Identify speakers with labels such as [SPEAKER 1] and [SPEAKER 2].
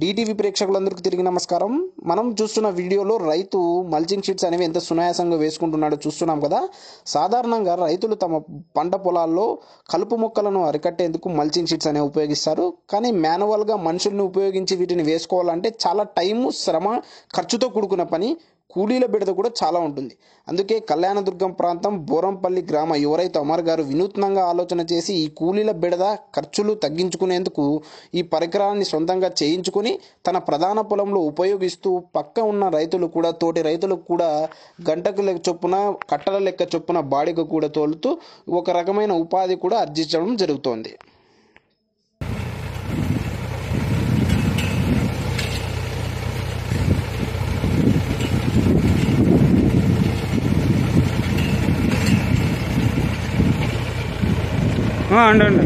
[SPEAKER 1] DTV ప్రేక్షకులందరికీ తిరిగి నమస్కారం. మనం చూస్తున్న వీడియోలో రైతు మల్చింగ్ షీట్స్ అనేవి ఎంత సునాయాసంగా వేసుకుంటున్నాడో చూస్తున్నాం కదా. సాధారణంగా రైతులు తమ పంట పొలాల్లో కలుపు మొక్కలను అరికట్టేందుకు మల్చింగ్ షీట్స్ అనేవి ఉపయోగిస్తారు. కానీ మాన్యువల్గా మనుషుల్ని ఉపయోగించి వీటిని వేసుకోవాలంటే చాలా టైము శ్రమ ఖర్చుతో కూడుకున్న పని. కూలీల బిడద కూడా చాలా ఉంటుంది. అందుకే కళ్యాణదుర్గం ప్రాంతం బోరంపల్లి గ్రామ యువ రైతు అమర్ గారు వినూత్నంగా ఆలోచన చేసి ఈ కూలీల బిడద ఖర్చులు తగ్గించుకునేందుకు ఈ పరికరాన్ని సొంతంగా చేయించుకుని తన ప్రధాన పొలంలో ఉపయోగిస్తూ పక్క ఉన్న రైతులు కూడా తోటి రైతులకు కూడా గంటకు లెక్క చొప్పున కట్టల లెక్క చొప్పున బాడిగ కూడా తోలుతూ ఒక రకమైన ఉపాధి కూడా ఆర్జించడం జరుగుతోంది.
[SPEAKER 2] ആ ഉണ്ട് ഉണ്ട്